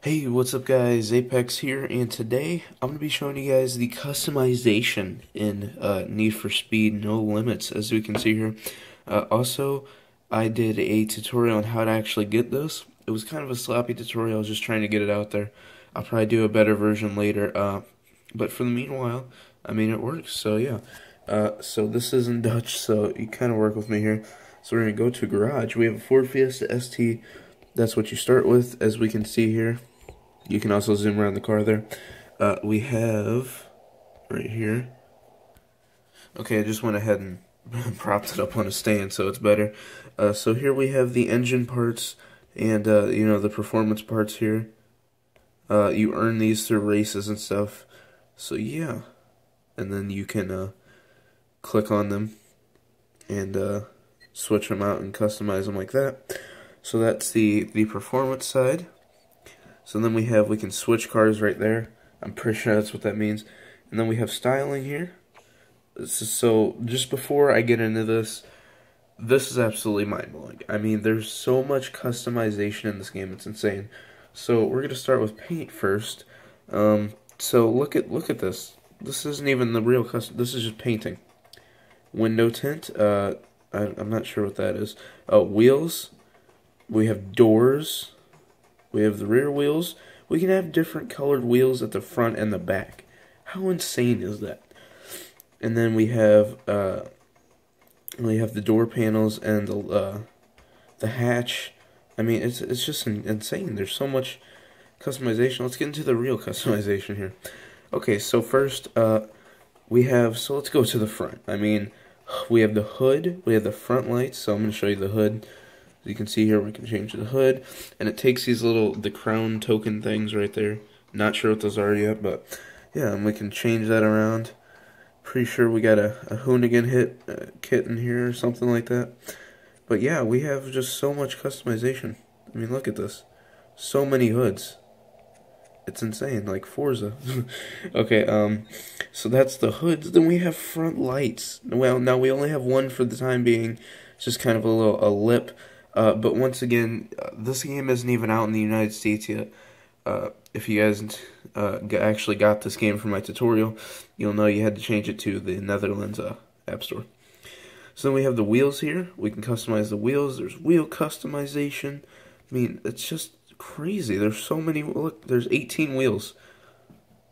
Hey, what's up guys? Apex here, and today I'm going to be showing you guys the customization in uh, Need for Speed No Limits, as we can see here. Uh, also, I did a tutorial on how to actually get this. It was kind of a sloppy tutorial, I was just trying to get it out there. I'll probably do a better version later, uh, but for the meanwhile, I mean, it works, so yeah. Uh, so this is in Dutch, so you kind of work with me here. So we're going to go to Garage. We have a Ford Fiesta ST. That's what you start with, as we can see here. You can also zoom around the car there. Uh, we have right here. Okay, I just went ahead and propped it up on a stand so it's better. Uh, so here we have the engine parts and uh, you know the performance parts here. Uh, you earn these through races and stuff. So yeah, and then you can uh, click on them and uh, switch them out and customize them like that. So that's the the performance side. So then we have, we can switch cars right there. I'm pretty sure that's what that means. And then we have styling here. So just before I get into this, this is absolutely mind-blowing. I mean, there's so much customization in this game. It's insane. So we're going to start with paint first. Um, so look at look at this. This isn't even the real custom. This is just painting. Window tint. Uh, I, I'm not sure what that is. Oh, wheels. We have doors. We have the rear wheels. We can have different colored wheels at the front and the back. How insane is that? And then we have uh, we have the door panels and the uh, the hatch. I mean, it's it's just insane. There's so much customization. Let's get into the real customization here. Okay, so first uh, we have so let's go to the front. I mean, we have the hood. We have the front lights. So I'm going to show you the hood you can see here, we can change the hood, and it takes these little, the crown token things right there. Not sure what those are yet, but yeah, and we can change that around. Pretty sure we got a, a Hoonigan hit uh, kit in here or something like that. But yeah, we have just so much customization. I mean, look at this. So many hoods. It's insane, like Forza. okay, um, so that's the hoods. Then we have front lights. Well, now we only have one for the time being. It's just kind of a little a lip uh, but once again, uh, this game isn't even out in the United States yet. Uh, if you guys uh, actually got this game from my tutorial, you'll know you had to change it to the Netherlands uh, App Store. So then we have the wheels here. We can customize the wheels. There's wheel customization. I mean, it's just crazy. There's so many. Look, there's 18 wheels.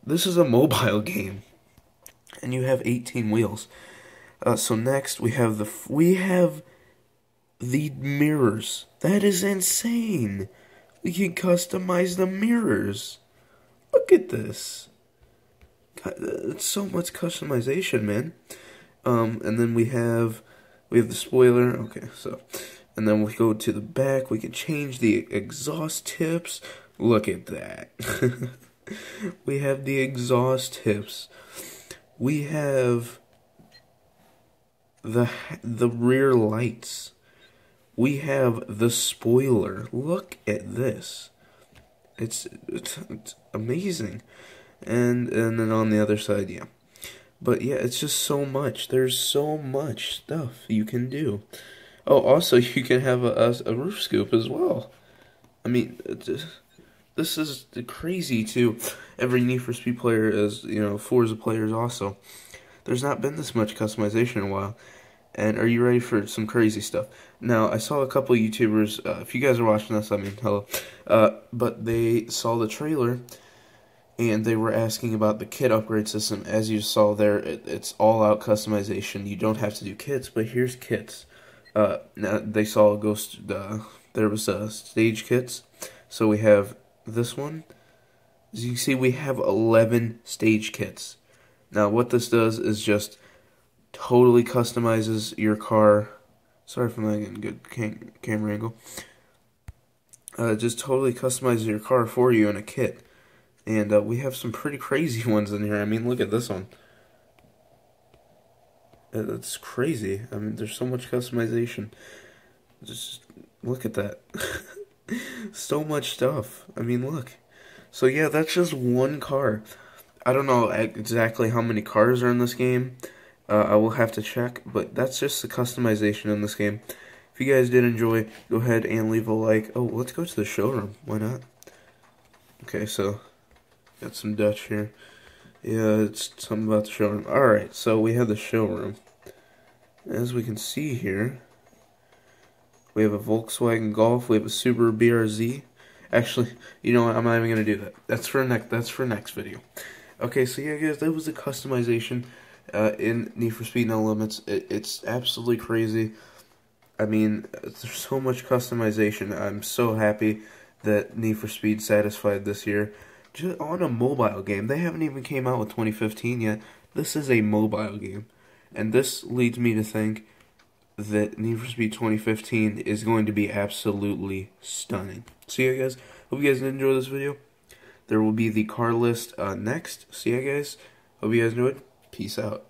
This is a mobile game, and you have 18 wheels. Uh, so next we have the we have the mirrors. That is insane. We can customize the mirrors. Look at this. God, it's so much customization, man. Um, and then we have we have the spoiler. Okay, so and then we go to the back. We can change the exhaust tips. Look at that. we have the exhaust tips. We have the the rear lights we have the spoiler. Look at this. It's, it's, it's amazing. And and then on the other side, yeah. But yeah, it's just so much. There's so much stuff you can do. Oh, also you can have a, a, a roof scoop as well. I mean, this is crazy too. Every Need for Speed player, as you know, Forza players also. There's not been this much customization in a while. And are you ready for some crazy stuff? Now, I saw a couple YouTubers, uh, if you guys are watching this, I mean, hello, uh, but they saw the trailer, and they were asking about the kit upgrade system. As you saw there, it, it's all-out customization. You don't have to do kits, but here's kits. Uh, now, they saw a Ghost, uh, there was uh, stage kits, so we have this one. As you can see, we have 11 stage kits. Now, what this does is just totally customizes your car. Sorry for not getting good cam camera angle. Uh, just totally customizes your car for you in a kit. And uh, we have some pretty crazy ones in here. I mean, look at this one. It's crazy. I mean, there's so much customization. Just look at that. so much stuff. I mean, look. So yeah, that's just one car. I don't know exactly how many cars are in this game. Uh, I will have to check, but that's just the customization in this game. If you guys did enjoy, go ahead and leave a like. Oh, let's go to the showroom. Why not? Okay, so got some Dutch here. Yeah, it's something about the showroom. Alright, so we have the showroom. As we can see here, we have a Volkswagen Golf, we have a Subaru BRZ. Actually, you know what, I'm not even going to do that. That's for next, that's for next video. Okay, so yeah guys, that was the customization uh, in Need for Speed No Limits. It, it's absolutely crazy. I mean, there's so much customization. I'm so happy that Need for Speed satisfied this year. Just on a mobile game. They haven't even came out with 2015 yet. This is a mobile game. And this leads me to think that Need for Speed 2015 is going to be absolutely stunning. So yeah guys, hope you guys enjoy this video. There will be the car list uh, next. See ya guys. Hope you guys enjoyed. Peace out.